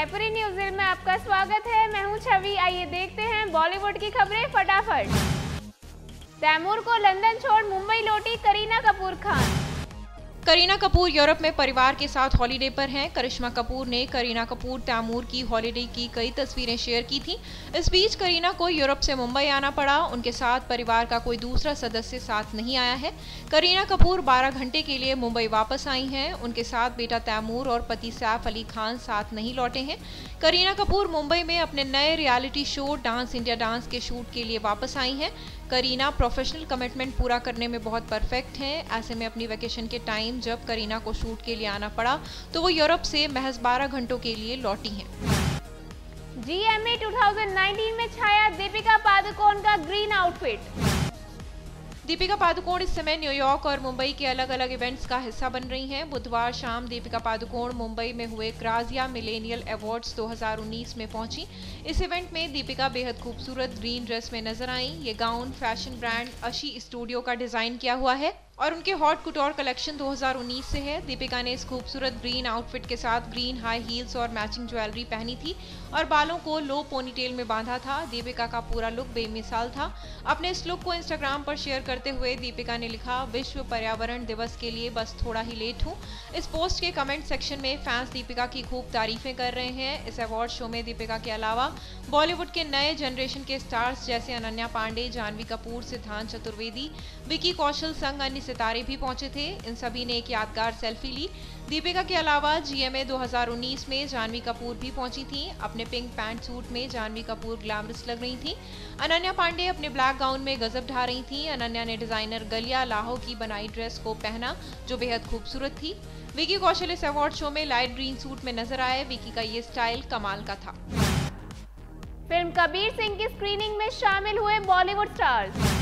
मायपुरी news में आपका स्वागत है। मैं हूँ छवि। आइए देखते हैं बॉलीवुड की खबरें फटाफट। तैमूर को लंदन छोड़ मुंबई लौटी करीना कपूर खान। करीना कपूर यूरोप में परिवार के साथ हॉलीडे पर हैं। करिश्मा कपूर ने करीना कपूर तैमूर की हॉलीडे की कई तस्वीरें शेयर की थीं। इस बीच करीना को यूरोप से मुंबई आना पड़ा। उनके साथ परिवार का कोई दूसरा सदस्य साथ नहीं आया है। करीना कपूर 12 घंटे के लिए मुंबई वापस आई हैं। उनके साथ बेटा तैमूर और पति सैफ अली खान साथ नहीं लौटे हैं। करीना कपूर मुंबई में अपने नए reality show dance India dance के शूट के लिए वापस आई हैं। करीना प्रोफेशनल कमिटमेंट पूरा करने में बहुत परफेक्ट हैं। ऐसे में अपनी वैकेशन के टाइम जब करीना को शूट के लिए आना पड़ा तो वो यूरोप से महज 12 घंटों के लिए लौटी हैं। जीएमए 2019 में छाया दीपिका पादुकोण का ग्रीन आउटफिट दीपिका पादुकोण इस समय न्यूयॉर्क और मुंबई के अलग अलग इवेंट्स का हिस्सा बन रही हैं। बुधवार शाम दीपिका पादुकोण मुंबई में हुए क्राजिया मिलेनियल अवार्ड्स 2019 में पहुँची। इस इवेंट में दीपिका बेहद खूबसूरत ग्रीन ड्रेस में नज़र आई। ये gown fashion brand Ashi studio का डिज़ाइन किया हुआ है। और उनके हॉट कुटोर कलेक्शन 2019 से है। दीपिका ने इस खूबसूरत ग्रीन आउटफिट के साथ ग्रीन हाई हील्स और मैचिंग ज्वेलरी पहनी थी और बालों को लो पोनीटेल में बांधा था। दीपिका का पूरा लुक बेमिसाल था। अपने इस लुक को इंस्टाग्राम पर शेयर करते हुए दीपिका ने लिखा, विश्व पर्यावरण दिवस के लिए बस थोड़ा ही लेट हूँ। इस पोस्ट के कमेंट सेक्शन में फैंस दीपिका की खूब तारीफें कर रहे हैं। इस अवार्ड शो में दीपिका के अलावा बॉलीवुड के नए जनरेशन के स्टार्स जैसे अनन्या पांडे, जानवी कपूर, सिद्धांत चतुर्वेदी विकी कौशल संग अन्य सितारे भी पहुँचे थे। इन सभी ने एक यादगार सेल्फी ली। दीपिका के अलावा जीएमए 2019 में जानवी कपूर भी पहुँची थी। अपने पिंक पैंट सूट में जानवी कपूर ग्लैमरस लग रही थी। अनन्या पांडे अपने ब्लैक गाउन में गजब ढा रही थी। अनन्या ने डिज़ाइनर गलिया लाहो की बनाई ड्रेस को पहना, जो बेहद खूबसूरत थी। विकी कौशल इस अवार्ड शो में लाइट ग्रीन सूट में नज़र आए। विकी का ये स्टाइल कमाल का था। फ़िल्म कबीर सिंह की स्क्रीनिंग में शामिल हुए Bollywood stars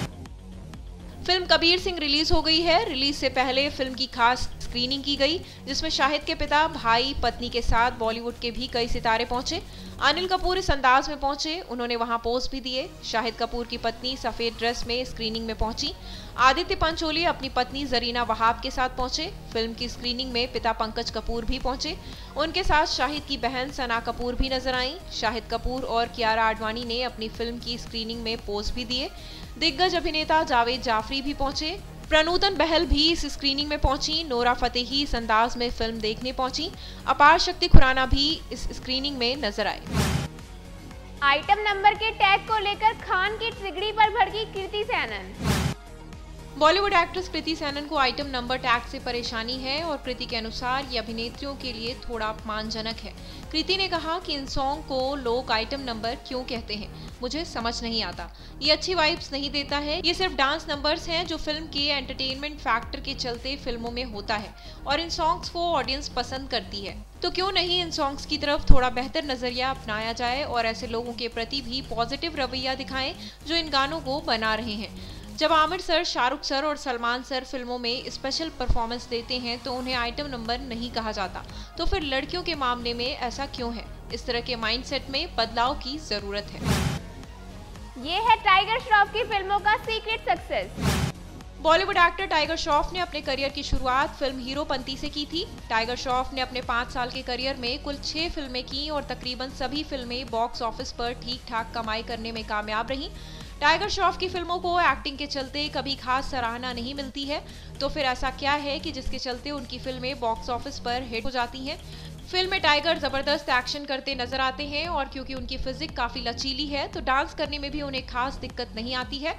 film Kabir Singh release हो गई है। रिलीज़ से पहले फ़िल्म की खास स्क्रीनिंग की गई, जिसमें शाहिद के पिता, भाई, पत्नी के साथ बॉलीवुड के भी कई सितारे पहुँचे। अनिल कपूर इस अंदाज में पहुँचे, उन्होंने वहाँ पोस्ट भी दिए। शाहिद कपूर की पत्नी सफ़ेद ड्रेस में स्क्रीनिंग में पहुँची। आदित्य पंचोली अपनी पत्नी जरीना वहाब के साथ पहुँचे। फ़िल्म की स्क्रीनिंग में पिता पंकज कपूर भी पहुँचे। उनके साथ शाहिद की बहन सना कपूर भी नज़र आई। शाहिद कपूर और कियारा आडवाणी ने अपनी फ़िल्म की स्क्रीनिंग में पोस्ट भी दिए। दिग्गज अभिनेता जावेद जाफरी भी पहुँचे। प्रनूतन बहल भी इस स्क्रीनिंग में पहुँची। नोरा फतेही इस अंदाज में फ़िल्म देखने पहुँची। अपार शक्ति खुराना भी इस स्क्रीनिंग में नज़र आए। आइटम नंबर के टैग को लेकर खान की ट्रिगड़ी पर भड़की कृति सैनन। बॉलीवुड एक्ट्रेस कृति सैनन को आइटम नंबर टैग से परेशानी है और कृति के अनुसार ये अभिनेत्रियों के लिए थोड़ा अपमानजनक है। कृति ने कहा कि इन सॉन्ग को लोग आइटम नंबर क्यों कहते हैं? मुझे समझ नहीं आता। ये अच्छी वाइब्स नहीं देता है। ये सिर्फ़ डांस नंबर्स हैं जो फ़िल्म के एंटरटेनमेंट फैक्टर के चलते फ़िल्मों में होता है और इन सॉन्ग्स को ऑडियंस पसंद करती है। तो क्यों नहीं इन सॉन्ग्स की तरफ़ थोड़ा बेहतर नज़रिया अपनाया जाए और ऐसे लोगों के प्रति भी पॉजिटिव रवैया दिखाएँ जो इन गानों को बना रहे हैं? जब आमिर सर शाहरुख सर और सलमान सर फ़िल्मों में स्पेशल परफॉर्मेंस देते हैं तो उन्हें आइटम नंबर नहीं कहा जाता। तो फिर लड़कियों के मामले में ऐसा क्यों है? इस तरह के माइंडसेट में बदलाव की ज़रूरत है। ये है टाइगर श्रॉफ की फ़िल्मों का secret success Bollywood actor Tiger Shroff ने अपने करियर की शुरुआत फ़िल्म हीरो पंती से की थी। टाइगर श्रॉफ ने अपने पाँच साल के करियर में कुल छह फ़िल्में की और तकरीबन सभी फ़िल्में बॉक्स ऑफ़िस पर ठीक ठाक कमाई करने में कामयाब रहीं। टाइगर श्रॉफ की फ़िल्मों को एक्टिंग के चलते कभी खास सराहना नहीं मिलती है। तो फिर ऐसा क्या है कि जिसके चलते उनकी फ़िल्में बॉक्स ऑफ़िस पर हिट हो जाती हैं? फ़िल्म में टाइगर ज़बरदस्त एक्शन करते नज़र आते हैं और क्योंकि उनकी फिजिक काफ़ी लचीली है तो डांस करने में भी उन्हें खास दिक्कत नहीं आती है।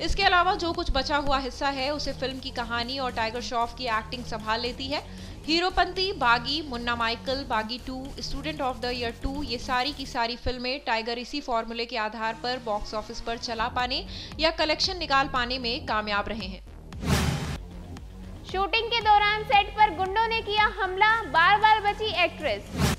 इसके अलावा जो कुछ बचा हुआ हिस्सा है, उसे फ़िल्म की कहानी और टाइगर श्रॉफ की एक्टिंग संभाल लेती है। Heropanti, Baaghi, Munna Michael, Baaghi two, student of the year two, ये सारी की सारी फ़िल्में टाइगर इसी फॉर्मूले के आधार पर बॉक्स ऑफ़िस पर चला पाने या कलेक्शन निकाल पाने में कामयाब रहे हैं। शूटिंग के दौरान सेट पर गुंडों ने किया हमला बार बार बची एक्ट्रेस।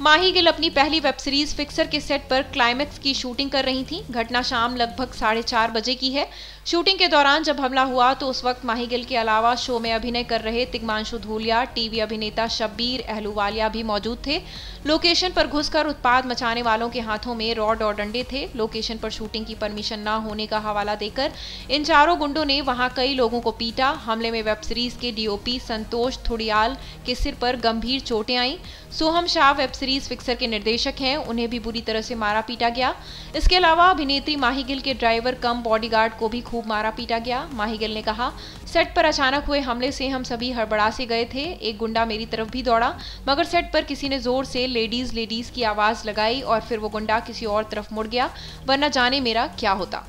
माही गिल अपनी पहली वेब सीरीज़ फिक्सर के सेट पर क्लाइमैक्स की शूटिंग कर रही थी। घटना शाम लगभग साढ़े चार बजे की है। शूटिंग के दौरान जब हमला हुआ तो उस वक्त माही गिल के अलावा शो में अभिनय कर रहे तिग्मांशु धूलिया, टीवी अभिनेता शब्बीर अहलूवालिया भी मौजूद थे। लोकेशन पर घुसकर उत्पाद मचाने वालों के हाथों में रॉड और डंडे थे। लोकेशन पर शूटिंग की परमिशन न होने का हवाला देकर इन चारों गुंडों ने वहाँ कई लोगों को पीटा। हमले में वेब सीरीज़ के डीओपी संतोष थुड़ियाल के सिर पर गंभीर चोटें आई। Soham Shah web series Fixer के निर्देशक हैं, उन्हें भी बुरी तरह से मारा पीटा गया। इसके अलावा अभिनेत्री माही गिल के ड्राइवर कम बॉडीगार्ड को भी खूब मारा पीटा गया। माही गिल ने कहा, सेट पर अचानक हुए हमले से हम सभी हड़बड़ा से गए थे, एक गुंडा मेरी तरफ़ भी दौड़ा, मगर सेट पर किसी ने ज़ोर से लेडीज़ लेडीज़ की आवाज़ लगाई और फिर वो गुंडा किसी और तरफ़ मुड़ गया, वरना जाने मेरा क्या होता?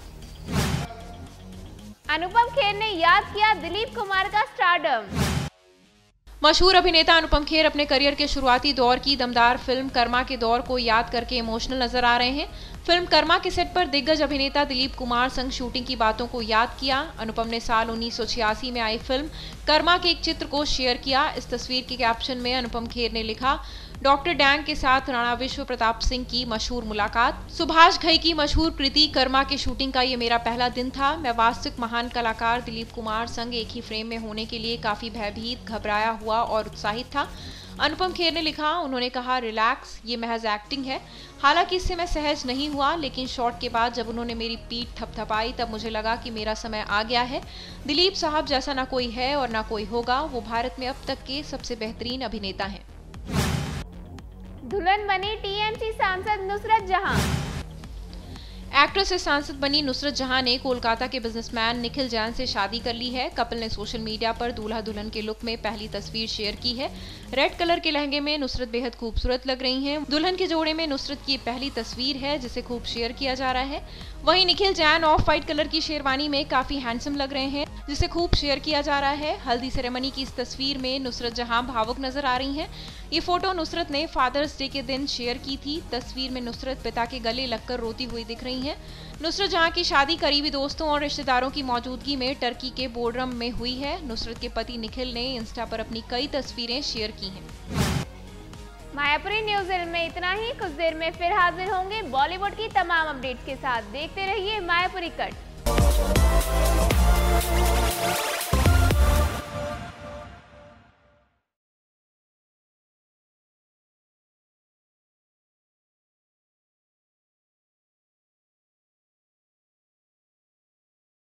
अनुपम खेर ने याद किया दिलीप कुमार का स्टारडम मशहूर अभिनेता अनुपम खेर अपने करियर के शुरुआती दौर की दमदार फ़िल्म कर्मा के दौर को याद करके इमोशनल नज़र आ रहे हैं। फ़िल्म कर्मा के सेट पर दिग्गज अभिनेता दिलीप कुमार संग शूटिंग की बातों को याद किया। अनुपम ने साल उन्नीस सौ छियासी में आई फ़िल्म कर्मा के एक चित्र को शेयर किया। इस तस्वीर के कैप्शन में अनुपम खेर ने लिखा, डॉक्टर डैंग के साथ राणा विश्व प्रताप सिंह की मशहूर मुलाकात। सुभाष घई की मशहूर कृति कर्मा के शूटिंग का ये मेरा पहला दिन था। मैं वास्तविक महान कलाकार दिलीप कुमार संग एक ही फ्रेम में होने के लिए काफ़ी भयभीत, घबराया हुआ और उत्साहित था। अनुपम खेर ने लिखा, उन्होंने कहा, रिलैक्स, ये महज एक्टिंग है। हालाँकि इससे मैं सहज नहीं हुआ, लेकिन शॉट के बाद जब उन्होंने मेरी पीठ थपथपाई, तब मुझे लगा कि मेरा समय आ गया है। दिलीप साहब जैसा ना कोई है और ना कोई होगा, वो भारत में अब तक के सबसे बेहतरीन अभिनेता हैं। दुल्हन बनी टीएमसी सांसद नुसरत जहाँ। एक्ट्रेस से सांसद बनी नुसरत जहाँ ने कोलकाता के बिजनेसमैन निखिल जैन से शादी कर ली है। कपिल ने सोशल मीडिया पर दूल्हा दुल्हन के लुक में पहली तस्वीर शेयर की है। रेड कलर के लहंगे में नुसरत बेहद खूबसूरत लग रही हैं। दुल्हन के जोड़े में नुसरत की पहली तस्वीर है, जिसे खूब शेयर किया जा रहा है। वहीं Nikhil Jain off white colour की शेरवानी में काफ़ी हैंडसम लग रहे हैं, जिसे खूब शेयर किया जा रहा है। हल्दी सेरेमनी की इस तस्वीर में नुसरत जहाँ भावुक नज़र आ रही हैं। ये फ़ोटो नुसरत ने फादर्स डे के दिन शेयर की थी। तस्वीर में नुसरत पिता के गले लगकर रोती हुई दिख रही हैं। नुसरत जहाँ की शादी करीबी दोस्तों और रिश्तेदारों की मौजूदगी में टर्की के बोर्डरम में हुई है। नुसरत के पति निखिल ने इंस्टा पर अपनी कई तस्वीरें शेयर की हैं। मायापुरी न्यूज़ में इतना ही। कुछ देर में फिर हाजिर होंगे बॉलीवुड की तमाम अपडेट के साथ। देखते रहिए मायापुरी कट।